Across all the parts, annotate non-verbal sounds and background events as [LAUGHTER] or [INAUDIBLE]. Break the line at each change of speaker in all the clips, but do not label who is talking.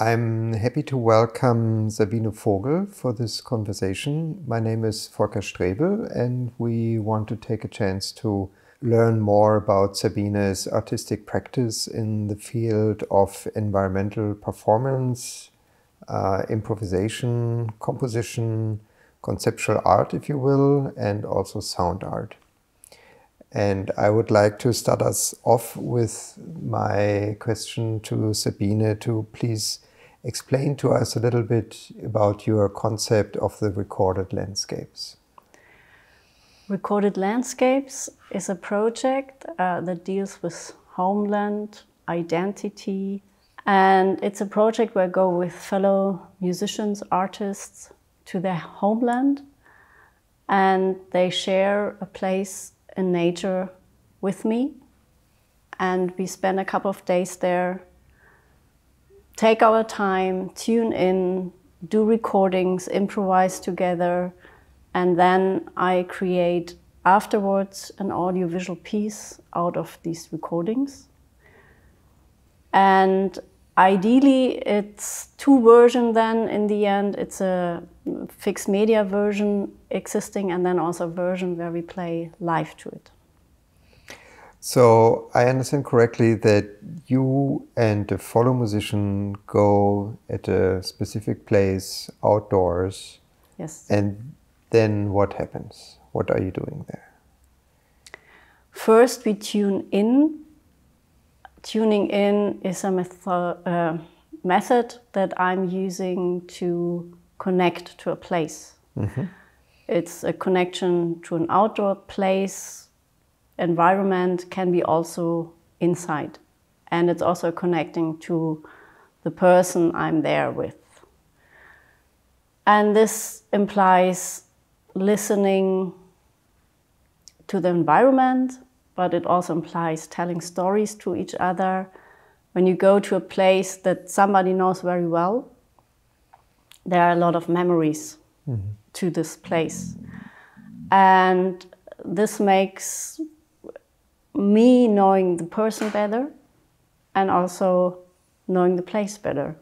I'm happy to welcome Sabine Vogel for this conversation. My name is Volker Straebel, and we want to take a chance to learn more about Sabine's artistic practice in the field of environmental performance, uh, improvisation, composition, conceptual art, if you will, and also sound art. And I would like to start us off with my question to Sabine to please explain to us a little bit about your concept of the recorded landscapes.
Recorded Landscapes is a project uh, that deals with homeland, identity, and it's a project where I go with fellow musicians, artists to their homeland, and they share a place in nature with me. And we spend a couple of days there take our time, tune in, do recordings, improvise together, and then I create afterwards an audiovisual piece out of these recordings. And ideally, it's two versions then in the end. It's a fixed media version existing, and then also a version where we play live to it.
So I understand correctly that you and a fellow musician go at a specific place outdoors.
Yes.
And then what happens? What are you doing there?
First, we tune in. Tuning in is a method, uh, method that I'm using to connect to a place. Mm-hmm. It's a connection to an outdoor place environment can be also inside. And it's also connecting to the person I'm there with. And this implies listening to the environment, but it also implies telling stories to each other. When you go to a place that somebody knows very well, there are a lot of memories mm-hmm. to this place. And this makes me knowing the person better and also knowing the place better.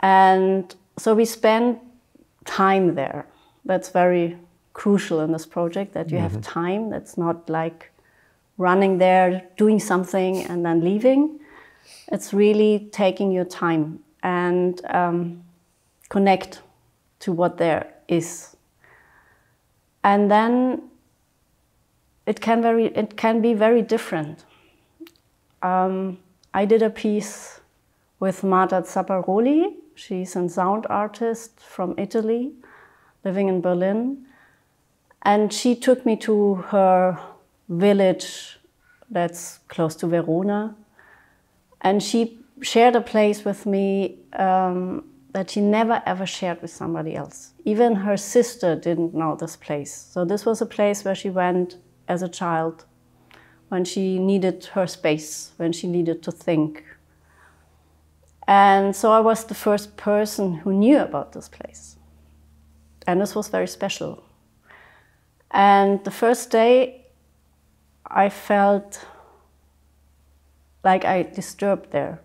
And so we spend time there. That's very crucial in this project that you mm-hmm. have time. That's not like running there, doing something, and then leaving. It's really taking your time and um, connect to what there is. And then it can very it can be very different. Um, I did a piece with Marta Zapparoli. She's a sound artist from Italy, living in Berlin, and she took me to her village that's close to Verona, and she shared a place with me um, that she never ever shared with somebody else. Even her sister didn't know this place. So this was a place where she went as a child when she needed her space, when she needed to think. And so I was the first person who knew about this place. And this was very special. And the first day, I felt like I disturbed there.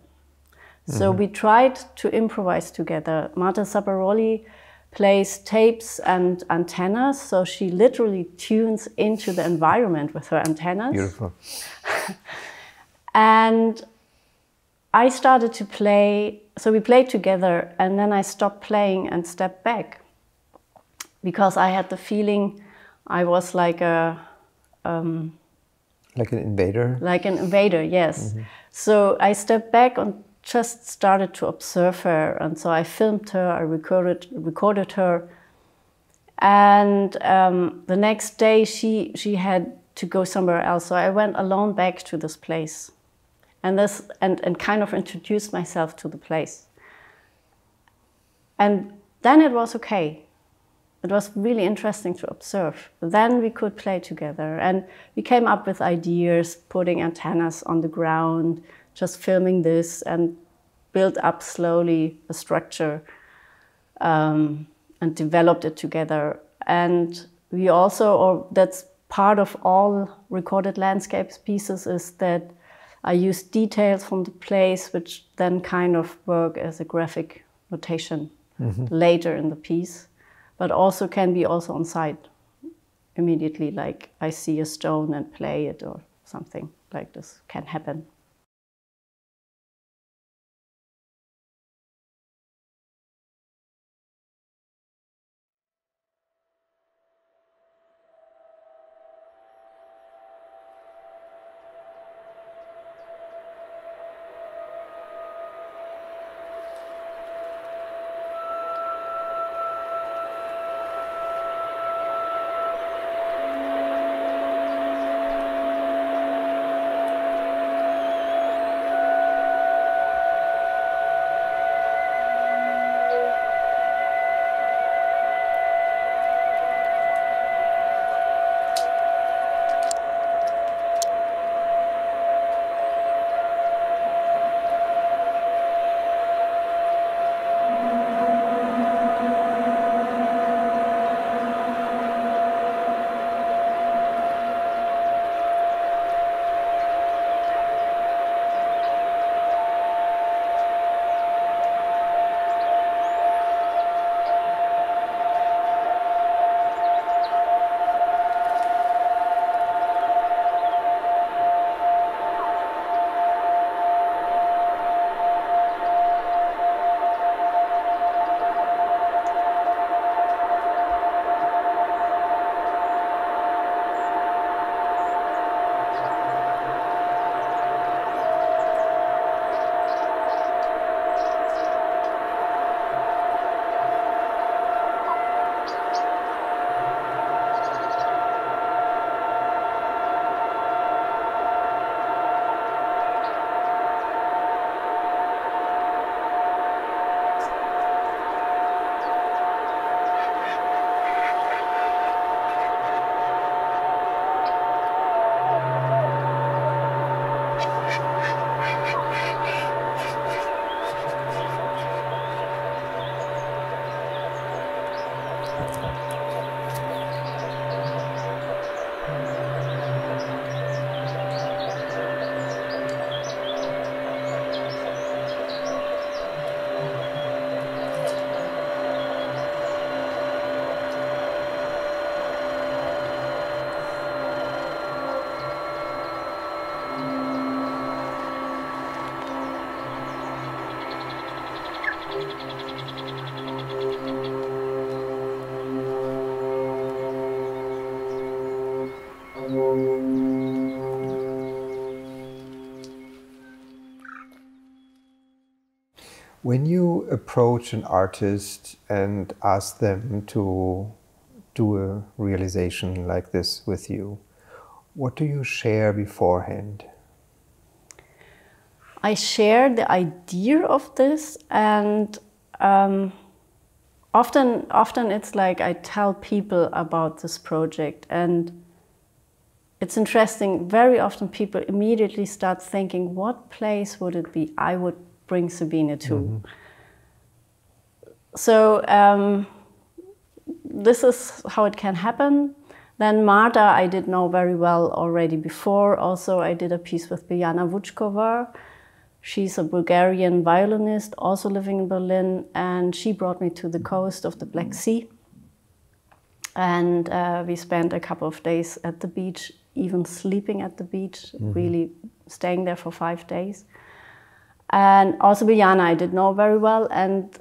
So mm -hmm. we tried to improvise together. Marta Zapparoli plays tapes and antennas. So she literally tunes into the environment with her antennas.
Beautiful. [LAUGHS]
and I started to play, so we played together, and then I stopped playing and stepped back because I had the feeling I was like a. Um,
like an invader?
Like an invader, yes. Mm -hmm. So I stepped back and just started to observe her. And so I filmed her, I recorded, recorded her. And um, the next day she, she had to go somewhere else. So I went alone back to this place and, this, and, and kind of introduced myself to the place. And then it was okay. It was really interesting to observe. Then we could play together and we came up with ideas, putting antennas on the ground, just filming this and built up slowly a structure um, and developed it together. And we also, or that's part of all recorded landscapes pieces, is that I use details from the place, which then kind of work as a graphic notation mm-hmm. later in the piece, but also can be also on site immediately, like I see a stone and play it or something like this can happen.
When you approach an artist and ask them to do a realization like this with you, what do you share beforehand?
I share the idea of this, and um, often, often it's like I tell people about this project, and it's interesting. Very often, people immediately start thinking, "What place would it be I would bring Sabine to. Mm -hmm. So um, this is how it can happen. Then Marta, I did know very well already before. Also, I did a piece with Biljana Vučkova. She's a Bulgarian violinist, also living in Berlin, and she brought me to the coast of the Black Sea. And uh, we spent a couple of days at the beach, even sleeping at the beach, mm -hmm. really staying there for five days. And also Biljana I did know very well. And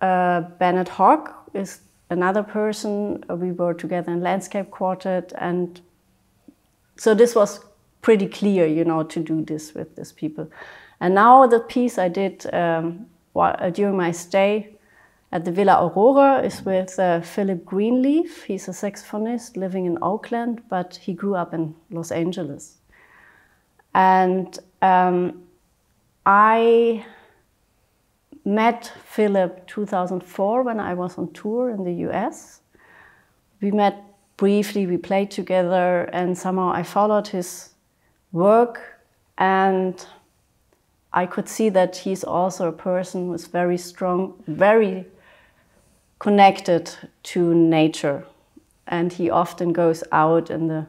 uh, Bennett Hogg is another person. We were together in Landscape Quartet. And so this was pretty clear, you know, to do this with these people. And now the piece I did um, uh, during my stay at the Villa Aurora is with uh, Philip Greenleaf. He's a saxophonist living in Oakland, but he grew up in Los Angeles. And um, I met Philip 2004 when I was on tour in the US. We met briefly, we played together, and somehow I followed his work and I could see that he's also a person who's very strong, very connected to nature. And he often goes out in the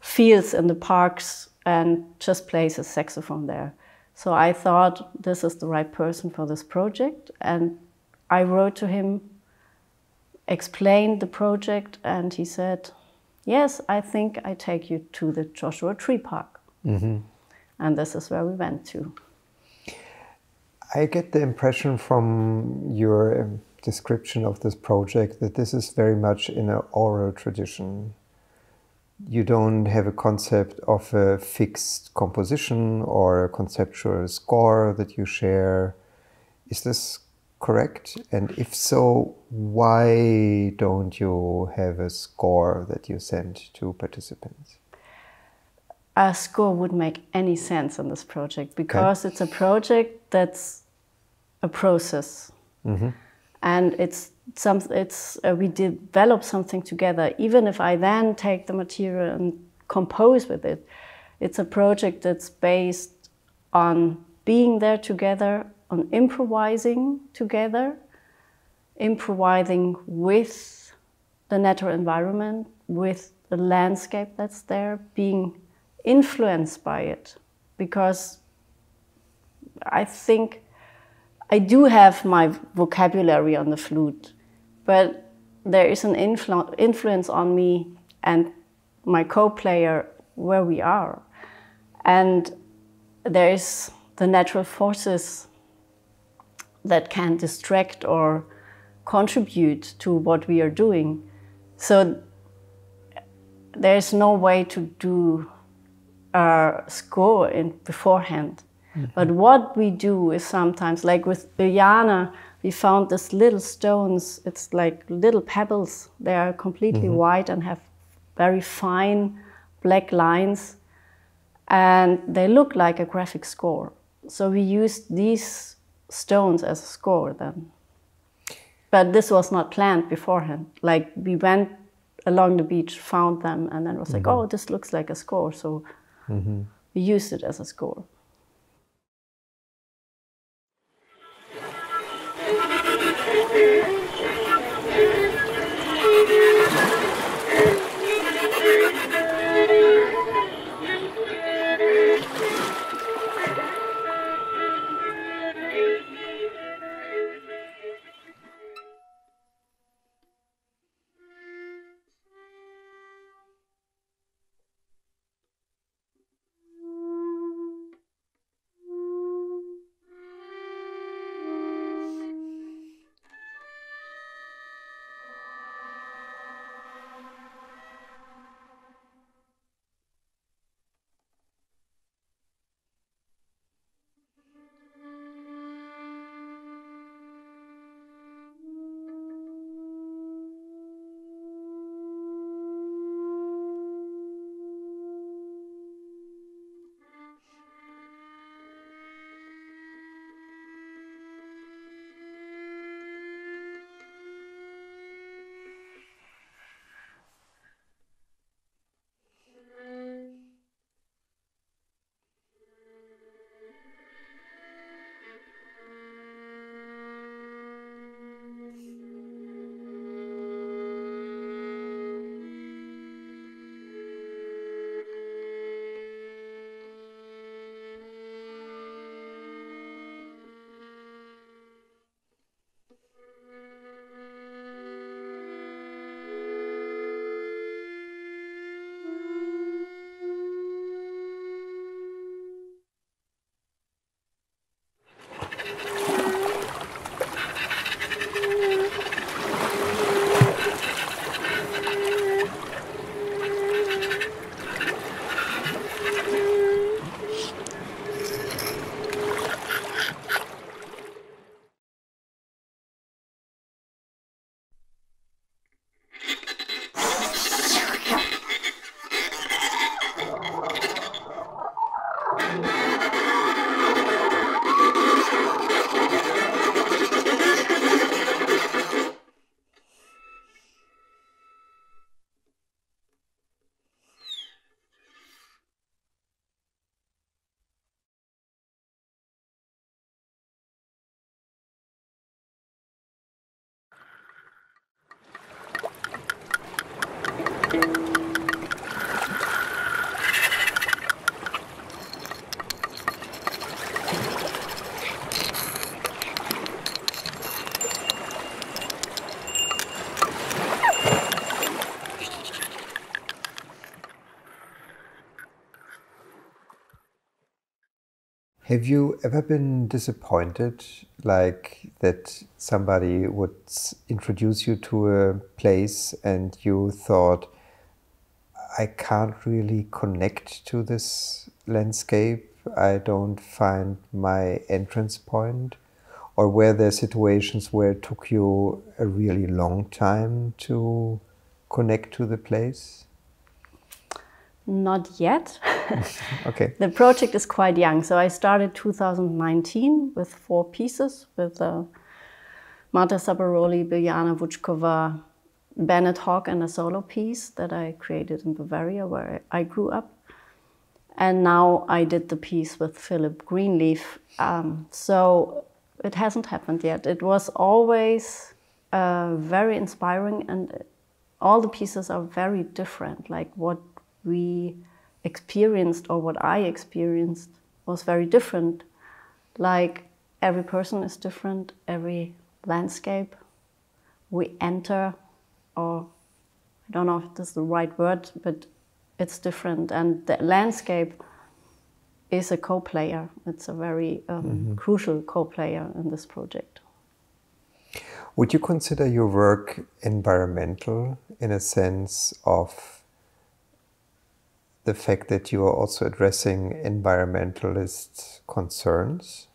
fields and the parks and just plays a saxophone there. So I thought this is the right person for this project, and I wrote to him, explained the project, and he said, "Yes, I think I take you to the Joshua Tree Park." Mm-hmm. And this is where we went to.
I get the impression from your description of this project that this is very much in an oral tradition. You don't have a concept of a fixed composition or a conceptual score that you share. Is this correct? And if so, why don't you have a score that you send to participants?
A score would make any sense on this project because okay. it's a project that's a process. Mm-hmm and it's some it's uh, we develop something together. Even if i then take the material and compose with it it's a project that's based on being there together on improvising together improvising with the natural environment with the landscape that's there being influenced by it. Because i think I do have my vocabulary on the flute, but there is an influ- influence on me and my co-player where we are, and there is the natural forces that can distract or contribute to what we are doing. So there is no way to do a score in beforehand. Mm-hmm. But what we do is sometimes, like with Biljana, we found these little stones. It's like little pebbles. They are completely mm-hmm. white and have very fine black lines, and they look like a graphic score. So we used these stones as a score then. But this was not planned beforehand. Like we went along the beach, found them, and then was mm-hmm. like, oh, this looks like a score. So mm-hmm. we used it as a score.
Have you ever been disappointed, like that somebody would introduce you to a place and you thought, I can't really connect to this landscape? I don't find my entrance point? Or were there situations where it took you a really long time to connect to the place?
Not yet. [LAUGHS] [LAUGHS]
okay.
The project is quite young. So I started 2019 with four pieces with uh, Marta Zapparoli, Biljana Vučkova, Bennett Hogg, and a solo piece that I created in Bavaria where I grew up. And now I did the piece with Philip Greenleaf. Um, so it hasn't happened yet. It was always uh, very inspiring, and all the pieces are very different. Like what we experienced or what I experienced was very different. Like every person is different, every landscape we enter, or I don't know if this is the right word, but it's different. And the landscape is a co player, it's a very um, mm-hmm. crucial co player in this project.
Would you consider your work environmental in a sense of the fact that you are also addressing environmentalist concerns?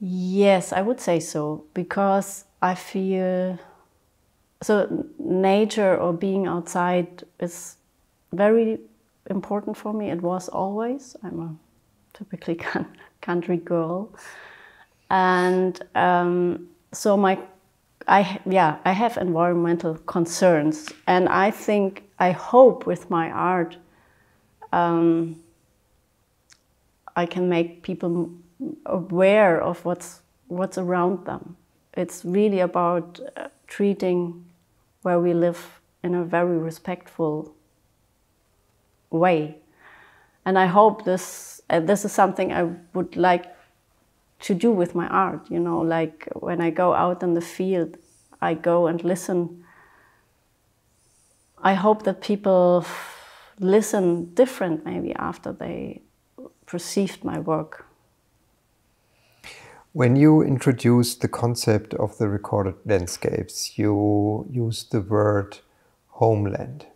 Yes, I would say so because I feel so nature or being outside is very important for me. It was always. I'm a typically [LAUGHS] country girl, and um, so my I yeah I have environmental concerns, and I think I hope with my art um, I can make people aware of what's what's around them. It's really about uh, treating where we live in a very respectful way, and I hope this uh, this is something I would like to do with my art. You know, like when I go out in the field, I go and listen I hope that people listen different maybe after they perceived my work.
When you introduced the concept of the recorded landscapes, you used the word homeland.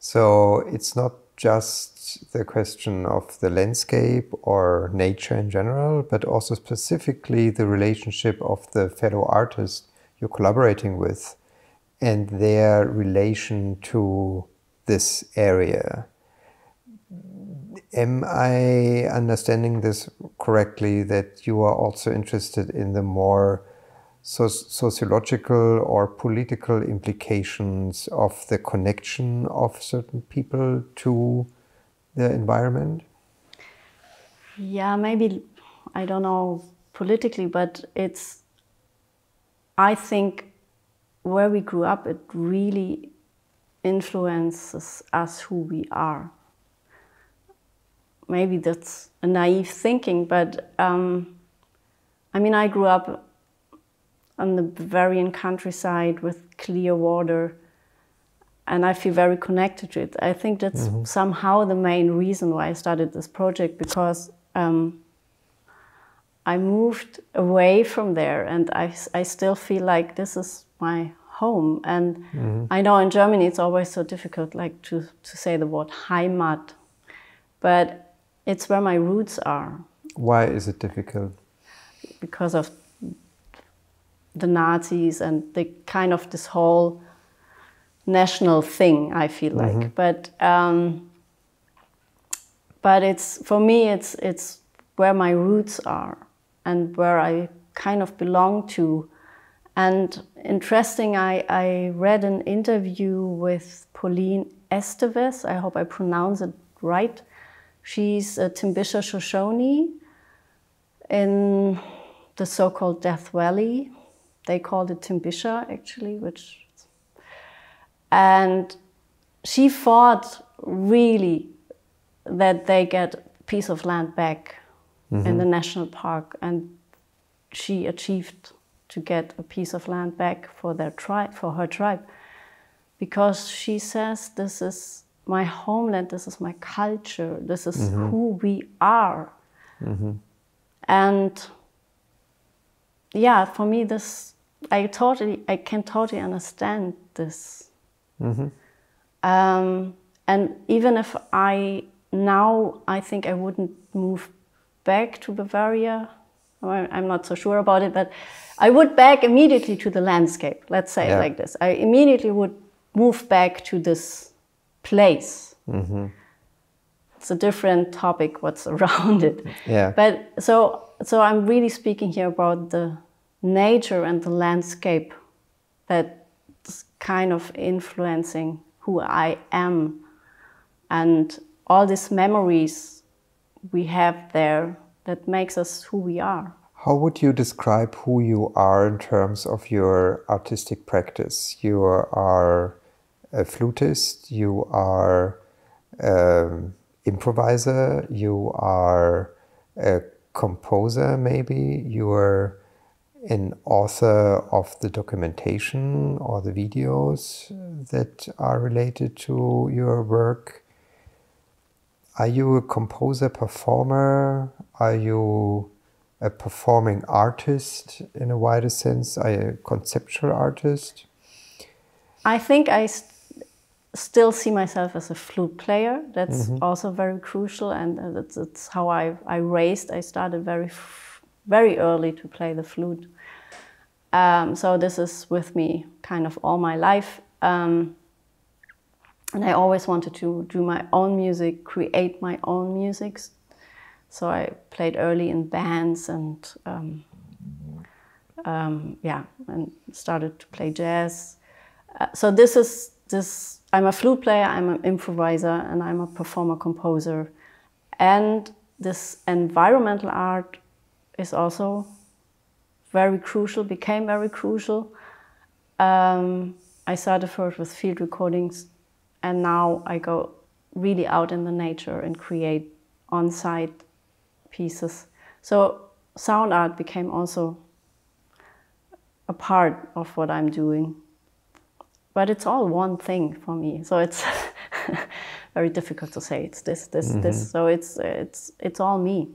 So it's not just the question of the landscape or nature in general, but also specifically the relationship of the fellow artist you're collaborating with and their relation to this area. Am I understanding this correctly that you are also interested in the more so sociological or political implications of the connection of certain people to the environment?
Yeah, maybe, I don't know politically, but it's, I think where we grew up, it really influences us who we are. Maybe that's a naive thinking, but um, I mean, I grew up on the Bavarian countryside with clear water, and I feel very connected to it. I think that's mm-hmm. somehow the main reason why I started this project because um, I moved away from there, and I, I still feel like this is my home. And mm-hmm. I know in Germany it's always so difficult, like to, to say the word Heimat, but it's where my roots are.
Why is it difficult?
Because of the Nazis and the kind of this whole national thing. I feel like, mm-hmm. but um, but it's for me, it's it's where my roots are and where I kind of belong to and interesting, I, I read an interview with Pauline Esteves. I hope I pronounce it right. She's a Timbisha Shoshone in the so-called Death Valley. They called it Timbisha, actually, which and she fought really that they get a piece of land back mm-hmm. in the national park, and she achieved to get a piece of land back for their tribe, for her tribe, because she says this is my homeland. This is my culture. This is who we are. And yeah, for me, this I totally I can totally understand this. Um, and even if I now I think I wouldn't move back to Bavaria. I'm not so sure about it, but I would back immediately to the landscape. Let's say
Yeah.
like this. I immediately would move back to this place. It's a different topic. What's [LAUGHS] around it?
Yeah.
But so so I'm really speaking here about the nature and the landscape that's kind of influencing who I am and all these memories we have there that makes us who we are.
How would you describe who you are in terms of your artistic practice? You are a flutist, you are um, improviser, you are a composer, maybe you are an author of the documentation or the videos that are related to your work. Are you a composer, performer? Are you a performing artist in a wider sense? Are you a conceptual artist?
I think I st- still see myself as a flute player. That's also very crucial, and uh, that's, that's how I, I raised. I started very, very early to play the flute. Um, so this is with me kind of all my life. Um, and I always wanted to do my own music, create my own music. So I played early in bands and um, um, yeah, and started to play jazz. Uh, so this is this. I'm a flute player. I'm an improviser, and I'm a performer composer. And this environmental art is also very crucial. Became very crucial. Um, I started first with field recordings, and now I go really out in the nature and create on-site pieces. So sound art became also a part of what I'm doing. But it's all one thing for me. So it's [LAUGHS] very difficult to say it's this, this, this. So it's it's it's all me.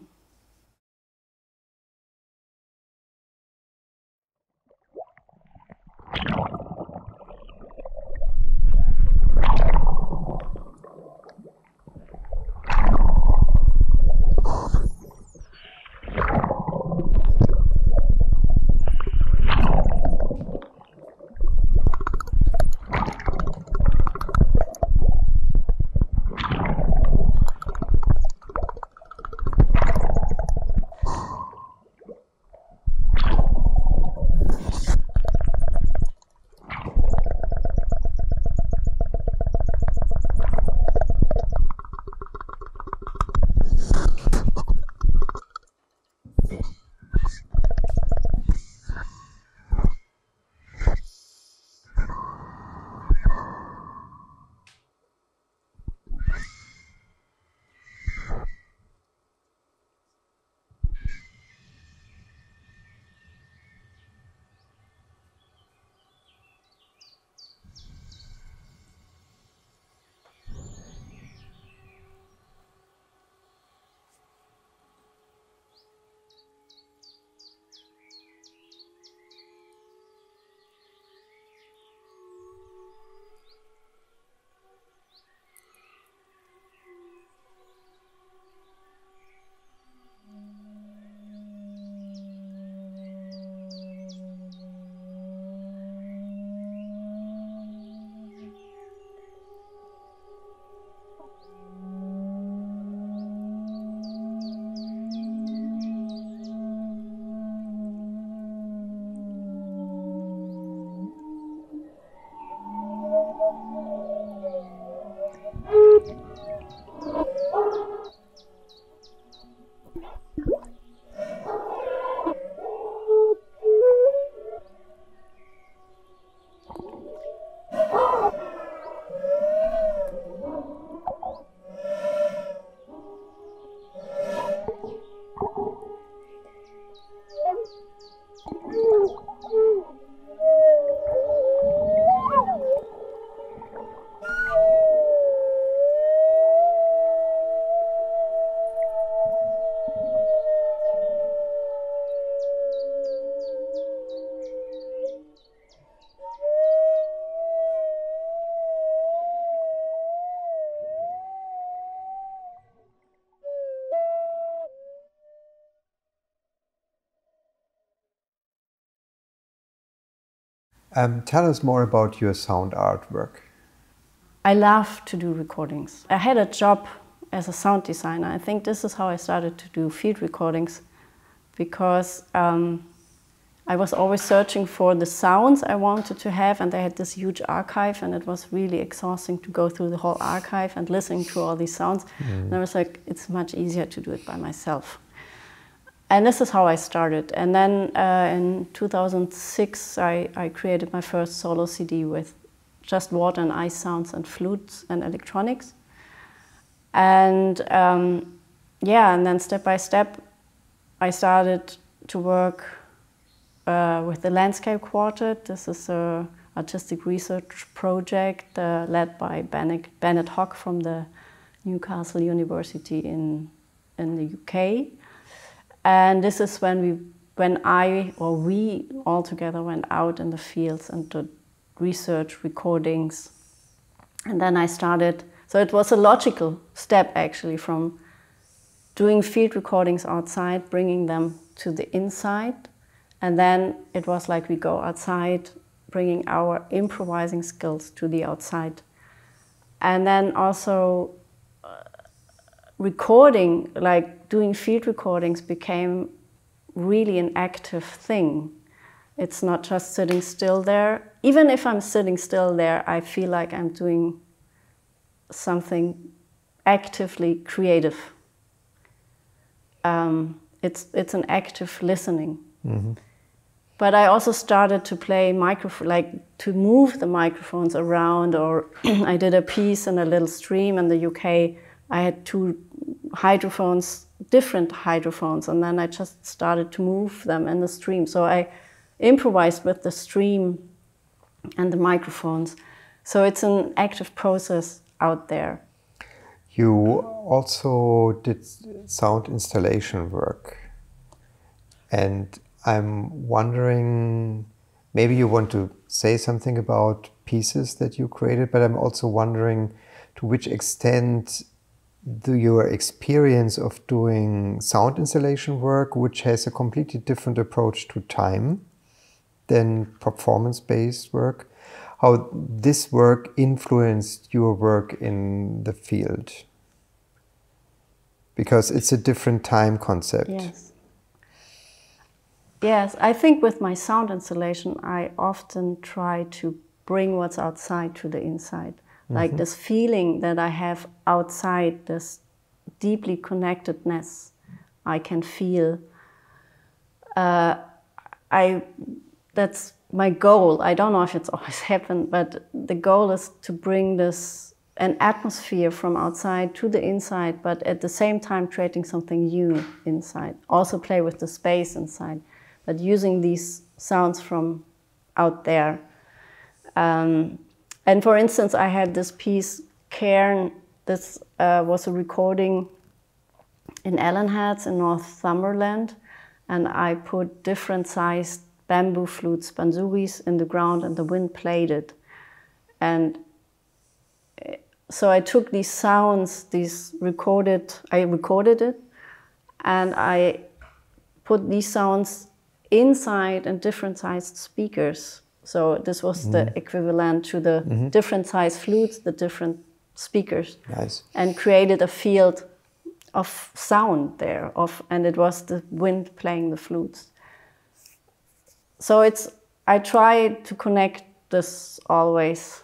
Um, tell us more about your sound artwork.
I love to do recordings. I had a job as a sound designer. I think this is how I started to do field recordings because um, I was always searching for the sounds I wanted to have, and they had this huge archive, and it was really exhausting to go through the whole archive and listening to all these sounds. Mm. And I was like, it's much easier to do it by myself. And this is how I started. And then uh, in 2006, I, I created my first solo CD with just water and ice sounds and flutes and electronics. And um, yeah, and then step by step, I started to work uh, with the Landscape Quartet. This is a artistic research project uh, led by Bennett, Bennett Hogg from the Newcastle University in, in the UK. And this is when we, when I or we all together went out in the fields and did research recordings. And then I started, so it was a logical step actually from doing field recordings outside, bringing them to the inside and then it was like we go outside, bringing our improvising skills to the outside. And then also recording, like doing field recordings, became really an active thing. It's not just sitting still there. Even if I'm sitting still there, I feel like I'm doing something actively creative. Um, it's, it's an active listening. Mm-hmm. But I also started to play microphone, like to move the microphones around, or [CLEARS THROAT] I did a piece in a little stream in the UK. I had two hydrophones, different hydrophones, and then I just started to move them in the stream. So I improvised with the stream and the microphones. So it's an active process out there.
You also did sound installation work. And I'm wondering maybe you want to say something about pieces that you created, but I'm also wondering to which extent do your experience of doing sound installation work, which has a completely different approach to time than performance based work, how this work influenced your work in the field? Because it's a different time concept.
Yes. Yes, I think with my sound installation, I often try to bring what's outside to the inside. Like this feeling that I have outside, this deeply connectedness I can feel. Uh, I that's my goal. I don't know if it's [LAUGHS] always happened, but the goal is to bring this an atmosphere from outside to the inside, but at the same time creating something new inside. Also play with the space inside but using these sounds from out there. Um, and for instance, I had this piece, Cairn, this uh, was a recording in Allenheads in Northumberland, and I put different sized bamboo flutes, bansuris, in the ground, and the wind played it. And eh, so I took these sounds, these recorded, I recorded it, and I put these sounds inside and different sized speakers. So this was mm. the mm-hmm. equivalent to the mm-hmm. different size flutes, the different speakers,
nice.
and created a field of sound there. Of and it was the wind playing the flutes. So it's I try to connect this always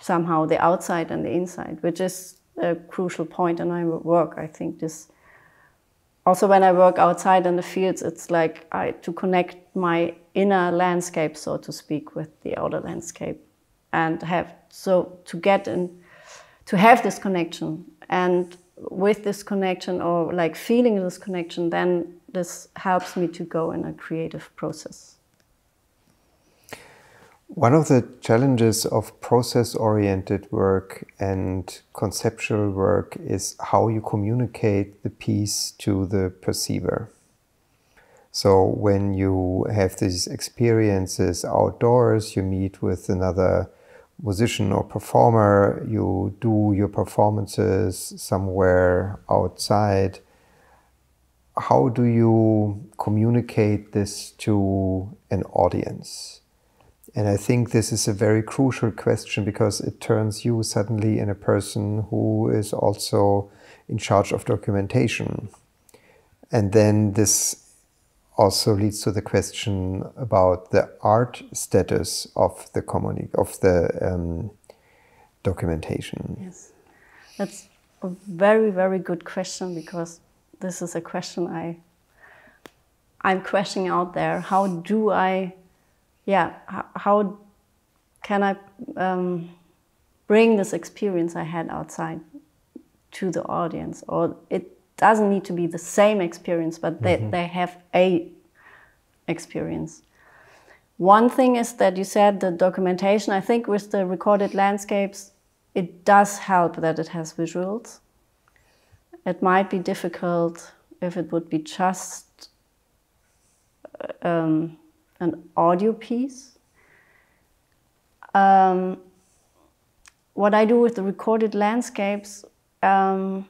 somehow the outside and the inside, which is a crucial point in my work. I think this also when I work outside in the fields, it's like I, to connect my inner landscape, so to speak, with the outer landscape, and have so to get in, to have this connection, and with this connection or like feeling this connection, then this helps me to go in a creative process.
One of the challenges of process oriented work and conceptual work is how you communicate the piece to the perceiver. So, when you have these experiences outdoors, you meet with another musician or performer, you do your performances somewhere outside. How do you communicate this to an audience? And I think this is a very crucial question because it turns you suddenly in a person who is also in charge of documentation. And then this also leads to the question about the art status of the communi- of the um, documentation.
Yes, that's a very very good question because this is a question I I'm questioning out there. How do I, yeah, how can I um, bring this experience I had outside to the audience? Or it doesn't need to be the same experience, but they, mm-hmm. they have a experience. One thing is that you said the documentation, I think with the recorded landscapes, it does help that it has visuals. It might be difficult if it would be just um, an audio piece. Um, what I do with the recorded landscapes, um,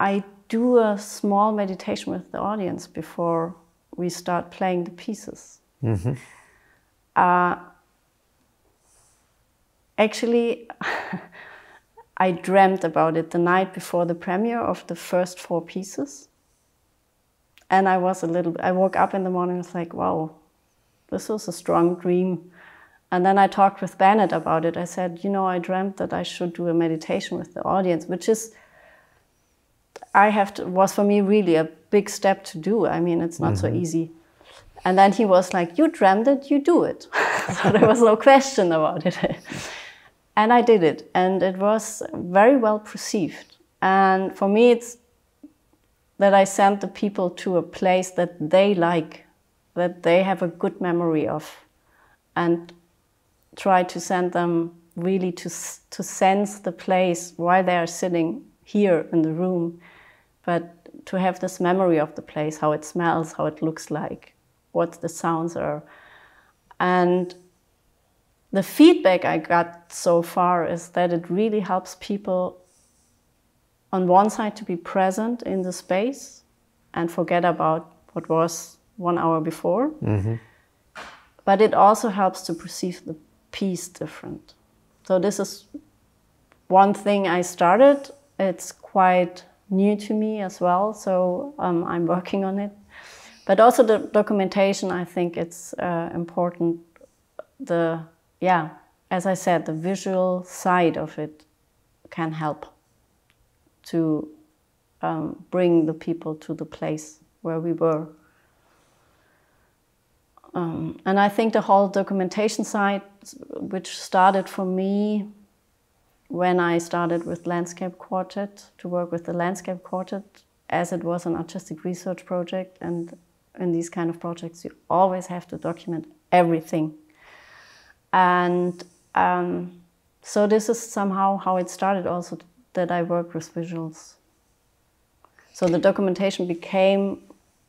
I do a small meditation with the audience before we start playing the pieces. Mm-hmm. Uh, actually, [LAUGHS] I dreamt about it the night before the premiere of the first four pieces. And I was a little, I woke up in the morning and was like, wow, this was a strong dream. And then I talked with Bennett about it. I said, you know, I dreamt that I should do a meditation with the audience, which is, I have to, was for me really a big step to do. I mean, it's not mm-hmm. so easy. And then he was like, you dreamt it, you do it. [LAUGHS] so there was no question about it. [LAUGHS] and I did it. And it was very well perceived. And for me, it's that I sent the people to a place that they like, that they have a good memory of, and try to send them really to, to sense the place while they are sitting here in the room, but to have this memory of the place, how it smells, how it looks like, what the sounds are. And the feedback I got so far is that it really helps people on one side to be present in the space and forget about what was one hour before. Mm-hmm. But it also helps to perceive the piece different. So this is one thing I started. It's quite new to me as well, so um, I'm working on it. But also the documentation, I think it's uh, important. The yeah, as I said, the visual side of it can help to um, bring the people to the place where we were. Um, and I think the whole documentation side, which started for me when I started with Landscape Quartet, to work with the Landscape Quartet, as it was an artistic research project. And in these kind of projects, you always have to document everything. And um, so this is somehow how it started also that I worked with visuals. So the documentation became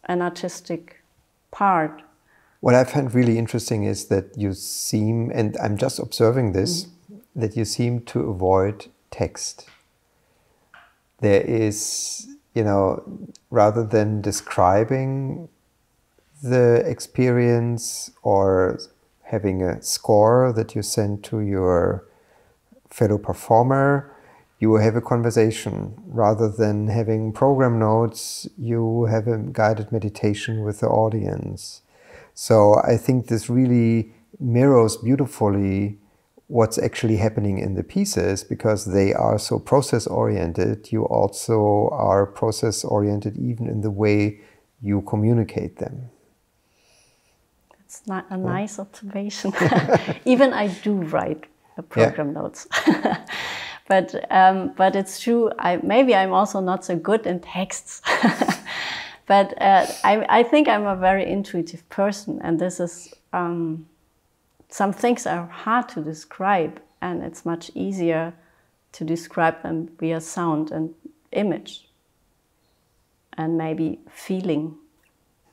an artistic part.
What I find really interesting is that you seem, and I'm just observing this, mm. that you seem to avoid text. There is, you know, rather than describing the experience or having a score that you send to your fellow performer, you have a conversation rather than having program notes you have a guided meditation with the audience so i think this really mirrors beautifully what's actually happening in the pieces because they are so process oriented you also are process oriented even in the way you communicate them.
It's not a nice observation. [LAUGHS] [LAUGHS] Even i do write program yeah. notes. [LAUGHS] But um, but it's true. I, maybe I'm also not so good in texts, but uh, I, I think I'm a very intuitive person, and this is um, some things are hard to describe, and it's much easier to describe them via sound and image, and maybe feeling.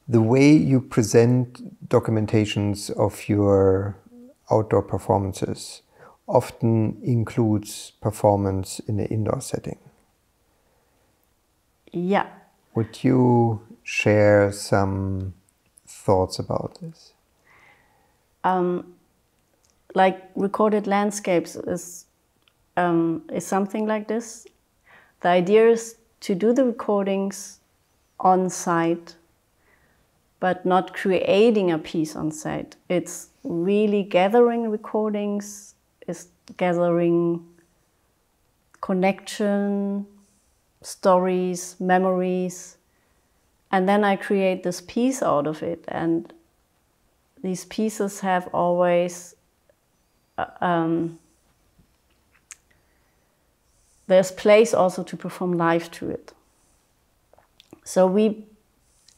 The way you present documentations of your outdoor performances often includes performance in an indoor setting.
Yeah.
Would you share some thoughts about this?
Um, like recorded landscapes is um, is something like this. The idea is to do the recordings on site, but not creating a piece on site. It's really gathering recordings, is gathering connection, stories, memories, and then I create this piece out of it. And these pieces have always uh, um, there's place also to perform live to it. So we,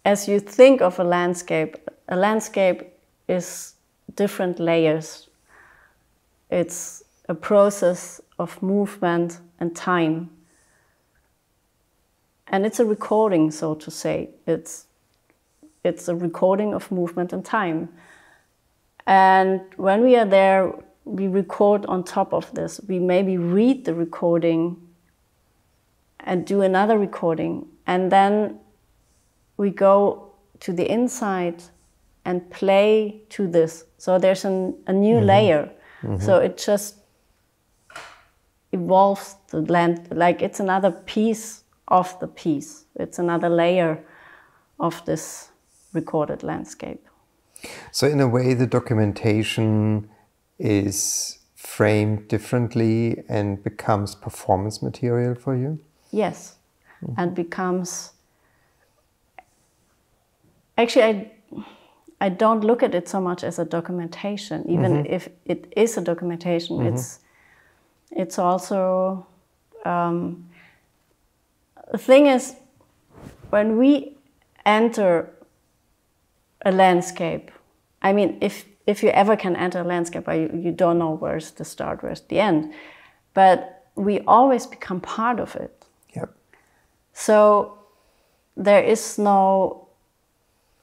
as you think of a landscape, a landscape is different layers. It's a process of movement and time. And it's a recording, so to say. It's, it's a recording of movement and time. And when we are there, we record on top of this. We maybe read the recording and do another recording. And then we go to the inside and play to this. So there's an, a new mm-hmm. layer. Mm-hmm. So it just evolves the land, like it's another piece of the piece. It's another layer of this recorded landscape.
So, in a way, the documentation is framed differently and becomes performance material for you?
Yes, mm-hmm. and becomes. Actually, I, I don't look at it so much as a documentation, even mm-hmm. if it is a documentation. Mm-hmm. It's, it's also. Um, the thing is, when we enter a landscape. I mean, if if you ever can enter a landscape, you, you don't know where's the start, where's the end, but we always become part of it.
Yep.
So there is no.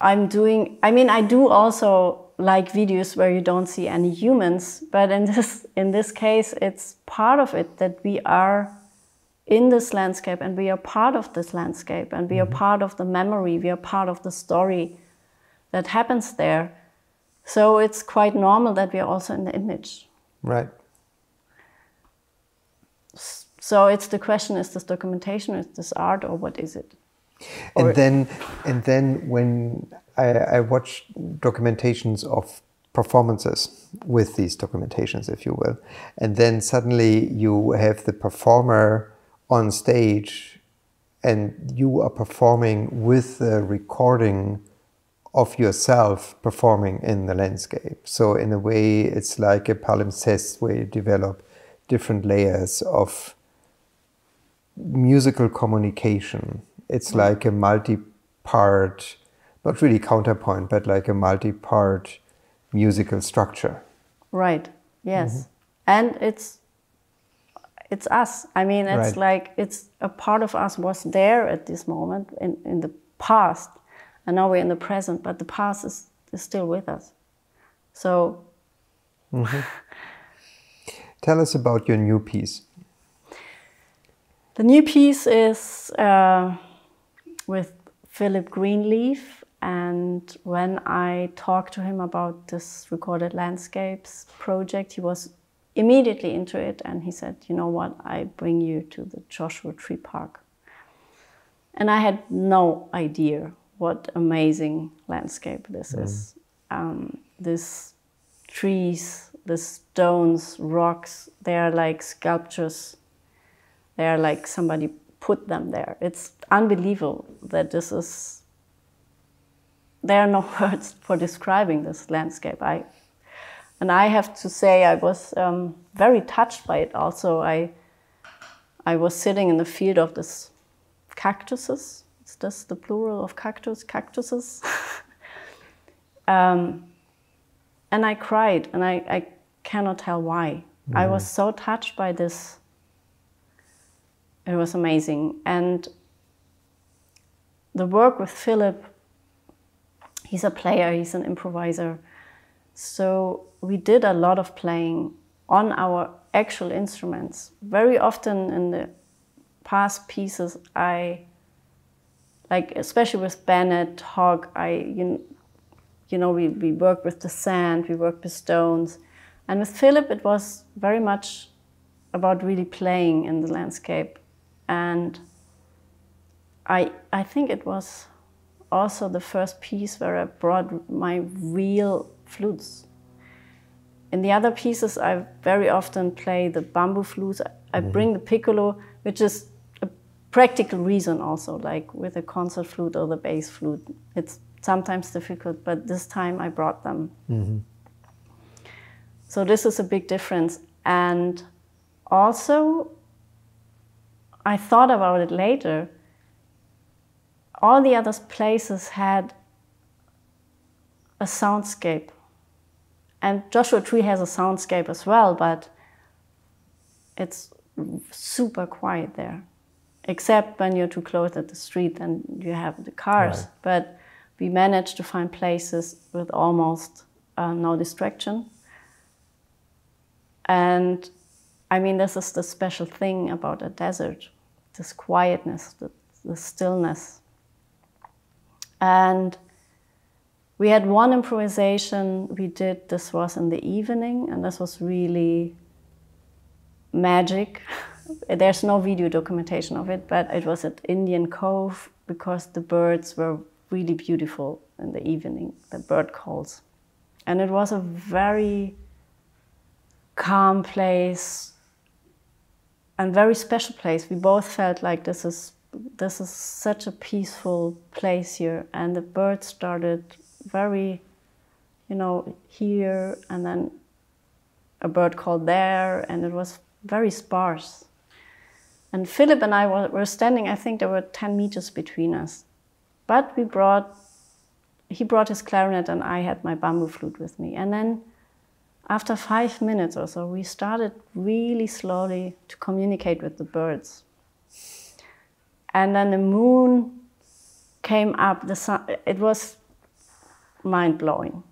I'm doing. I mean, I do also like videos where you don't see any humans, but in this in this case, it's part of it that we are in this landscape and we are part of this landscape and we are mm-hmm. part of the memory. We are part of the story that happens there. So it's quite normal that we are also in the image.
Right.
So it's the question: Is this documentation? Is this art, or what is it?
And or then, and then when I, I watch documentations of performances with these documentations, if you will, and then suddenly you have the performer on stage, and you are performing with the recording of yourself performing in the landscape. So in a way, it's like a palimpsest where you develop different layers of musical communication. It's mm-hmm. like a multi-part, not really counterpoint, but like a multi-part musical structure.
Right. Yes. Mm-hmm. And it's it's us. I mean, it's right. like it's a part of us was there at this moment in, in the past and now we're in the present, but the past is, is still with us. So.
Mm-hmm. Tell us about your new piece.
The new piece is uh, with Philip Greenleaf, and when I talked to him about this recorded landscapes project, he was immediately into it and he said, You know what, I bring you to the Joshua Tree Park. And I had no idea what amazing landscape this mm. is. Um, these trees, the stones, rocks, they are like sculptures. They are like somebody put them there. It's unbelievable that this is. There are no [LAUGHS] words for describing this landscape. I, and I have to say, I was um, very touched by it. Also, I, I was sitting in the field of these cactuses is this the plural of cactus? Cactuses? [LAUGHS] um, and I cried, and I, I cannot tell why. Mm. I was so touched by this. It was amazing. And the work with Philip, he's a player, he's an improviser. So we did a lot of playing on our actual instruments. Very often in the past pieces, I like especially with Bennett, Hogg, I you, you know we, we work with the sand, we work with stones, And with Philip, it was very much about really playing in the landscape. And I, I think it was also the first piece where I brought my real flutes. In the other pieces, I very often play the bamboo flutes. I mm-hmm. bring the piccolo, which is a practical reason also, like with a concert flute or the bass flute. It's sometimes difficult, but this time I brought them. Mm-hmm. So this is a big difference. And also, I thought about it later. All the other places had a soundscape. And Joshua Tree has a soundscape as well, but it's super quiet there. Except when you're too close at the street and you have the cars. Right. But we managed to find places with almost uh, no distraction. And I mean, this is the special thing about a desert this quietness, the, the stillness. And we had one improvisation we did, this was in the evening, and this was really magic. [LAUGHS] There's no video documentation of it, but it was at Indian Cove because the birds were really beautiful in the evening, the bird calls. And it was a very calm place and very special place. We both felt like this is this is such a peaceful place here, and the birds started very, you know, here, and then a bird called there, and it was very sparse. And Philip and I were, standing. I think there were ten meters between us, but we brought. He brought his clarinet, and I had my bamboo flute with me, and then after five minutes or so, we started really slowly to communicate with the birds. And then the moon came up. The sun, it was mind blowing.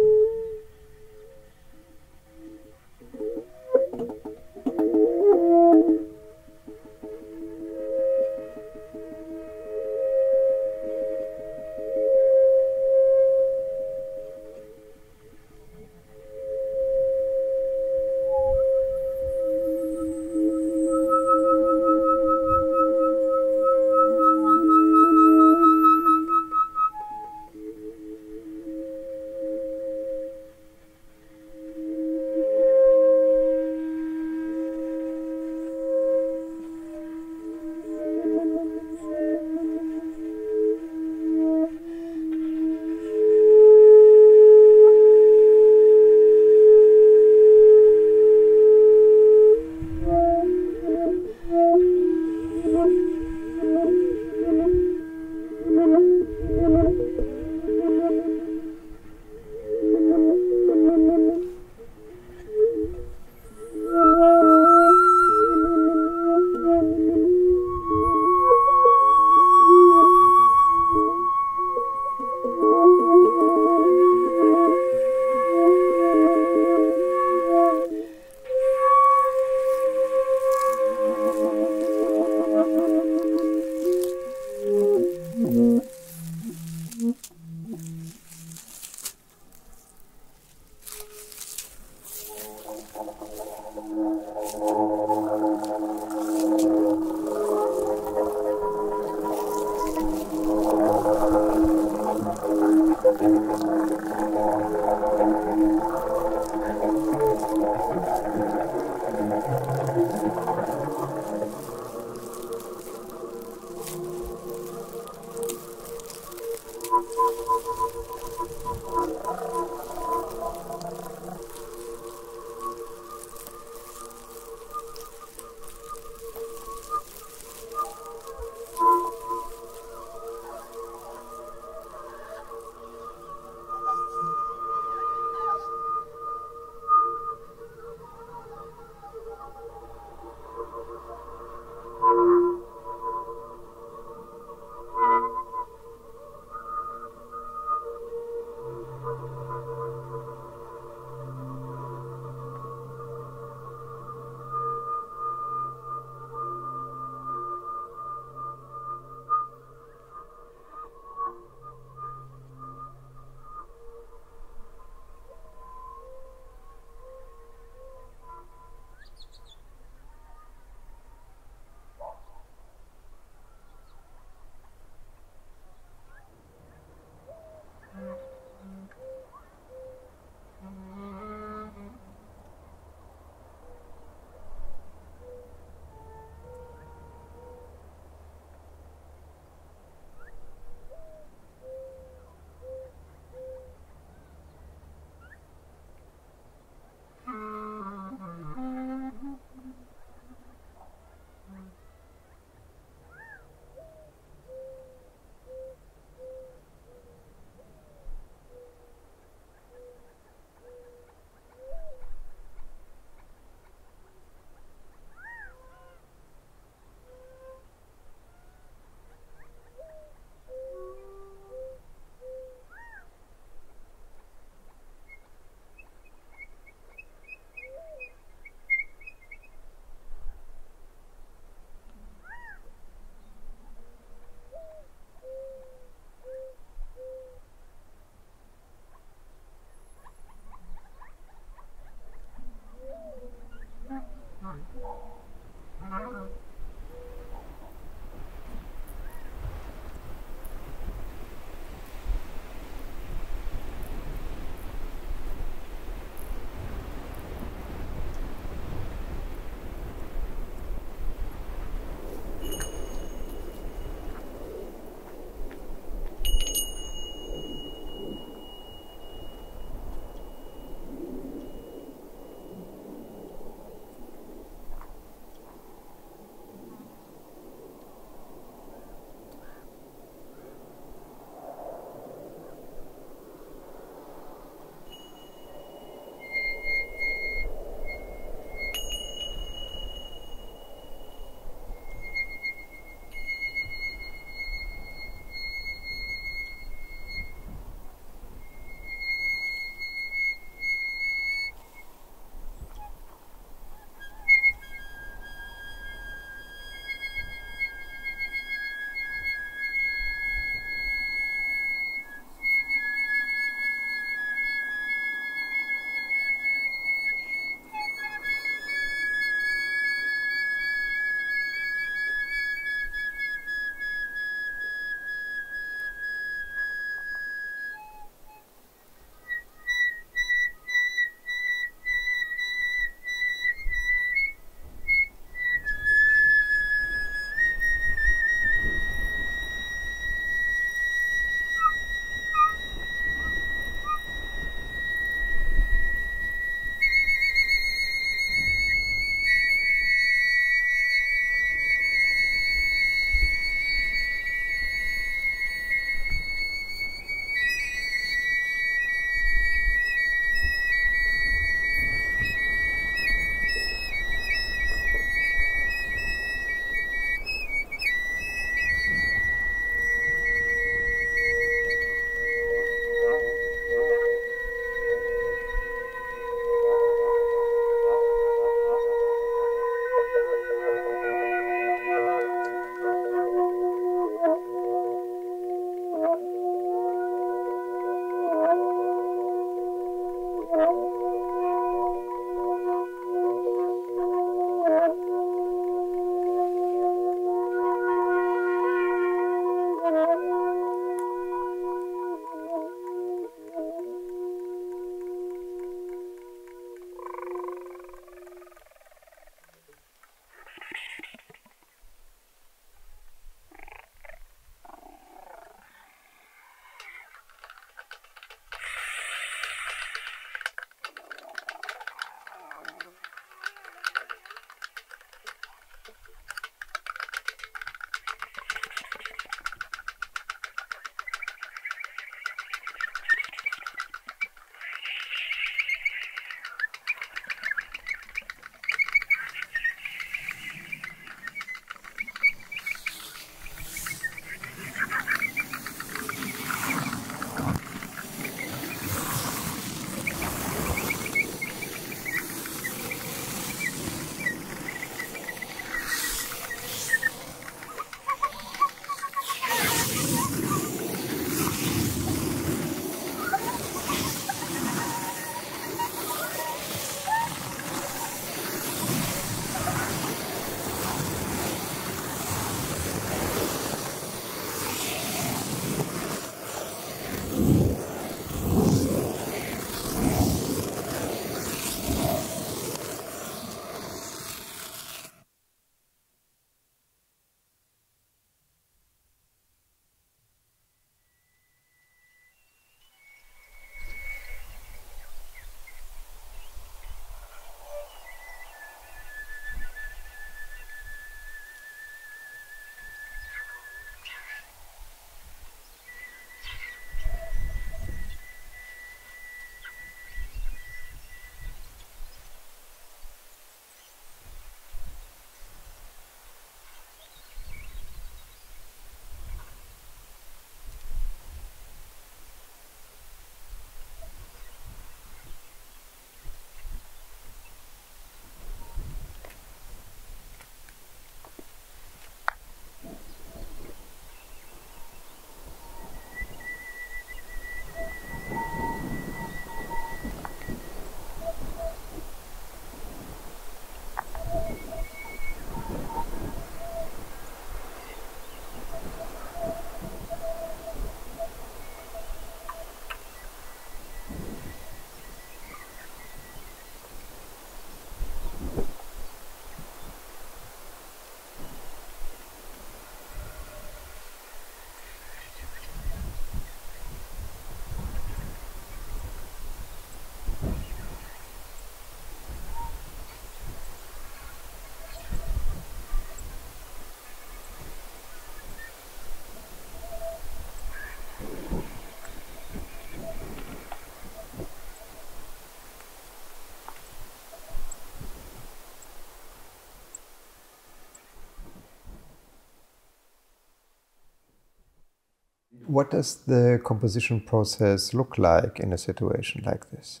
What does the composition process look like in a situation like this?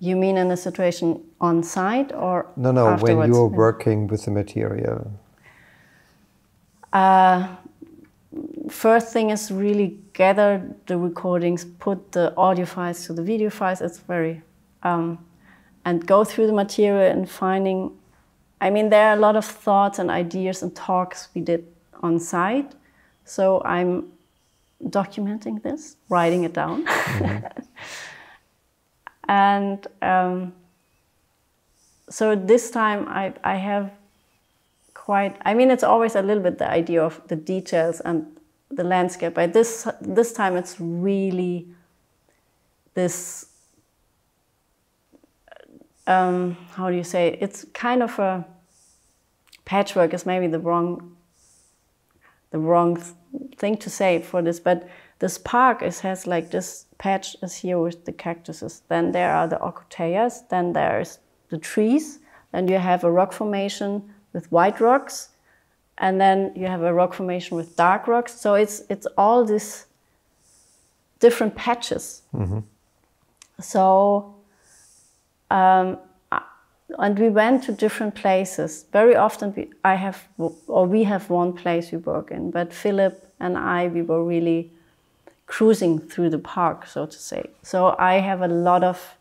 You mean in a situation on site or
no, no?
Afterwards?
When you're working with the material.
Uh, first thing is really gather the recordings, put the audio files to the video files. It's very um, and go through the material and finding. I mean, there are a lot of thoughts and ideas and talks we did on site. So I'm documenting this, writing it down. Mm-hmm. [LAUGHS] and um, so this time I, I have quite, I mean, it's always a little bit the idea of the details and the landscape. But this, this time it's really this, um, how do you say, it? it's kind of a, patchwork is maybe the wrong the wrong thing to say for this, but this park is, has like this patch is here with the cactuses. Then there are the ocotillos, then there's the trees, then you have a rock formation with white rocks, and then you have a rock formation with dark rocks. So it's it's all these different patches. Mm-hmm. So um, and we went to different places. Very often, we, I have or we have one place we work in, but Philip and I we were really cruising through the park, so to say. So I have a lot of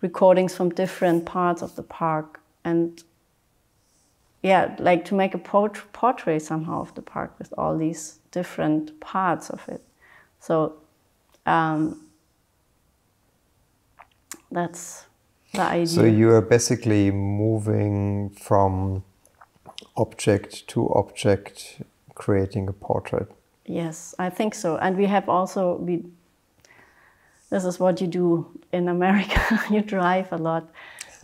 recordings from different parts of the park, and yeah, like to make a port- portrait somehow of the park with all these different parts of it. So um, that's the idea.
So you are basically moving from object to object, creating a portrait.
Yes, I think so. And we have also we. This is what you do in America. [LAUGHS] you drive a lot,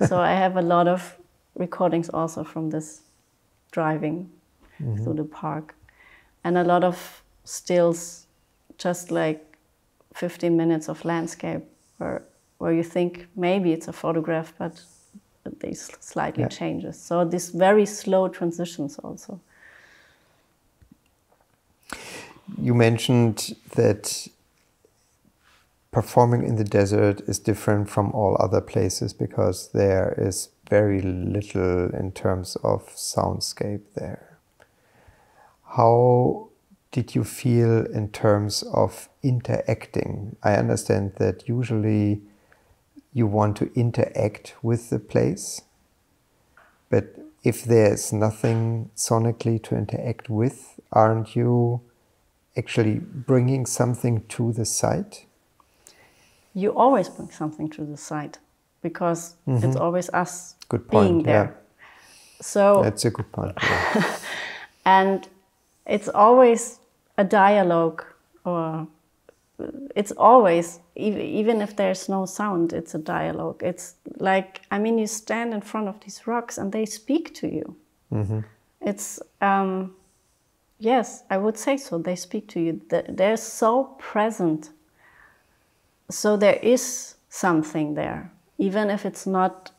so I have a lot of recordings also from this driving mm-hmm. through the park, and a lot of stills, just like 15 minutes of landscape where where you think maybe it's a photograph, but they slightly yeah. changes. So these very slow transitions also.
You mentioned that performing in the desert is different from all other places because there is very little in terms of soundscape there. How did you feel in terms of interacting? I understand that usually you want to interact with the place. But if there's nothing sonically to interact with, aren't you actually bringing something to the site?
You always bring something to the site because mm-hmm. it's always us
good point,
being there.
Yeah.
So
that's a good point. Yeah. [LAUGHS]
and it's always a dialogue or it's always even if there's no sound it's a dialogue. It's like i mean you stand in front of these rocks and they speak to you. Mm-hmm. it's um, yes i would say so. They speak to you. They're so present. So there is something there even if it's not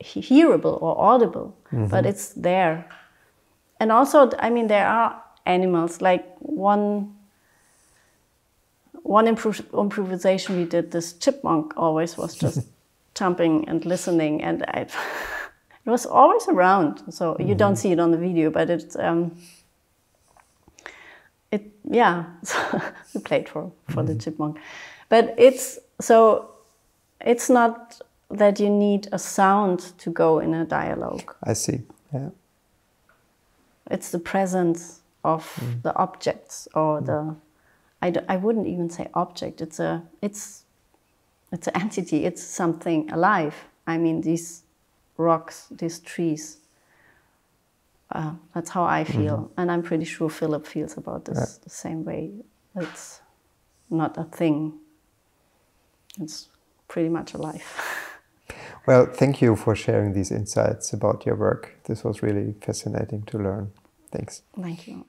hearable or audible mm-hmm. but it's there. And also i mean there are animals like one one improvisation we did, this chipmunk always was [LAUGHS] just jumping and listening, and I, [LAUGHS] it was always around. So mm-hmm. you don't mm-hmm. see it on the video, but it's um, it yeah. [LAUGHS] we played for for mm-hmm. the chipmunk, but it's so it's not that you need a sound to go in a dialogue.
I see. Yeah.
It's the presence of mm. the objects or mm. the I d- I wouldn't even say object. It's a it's it's an entity. It's something alive. I mean these rocks, these trees. Uh, that's how I feel, mm-hmm. and I'm pretty sure Philip feels about this yeah. the same way. It's not a thing. It's pretty much alive. [LAUGHS]
well, thank you for sharing these insights about your work. This was really fascinating to learn. Thanks.
Thank you.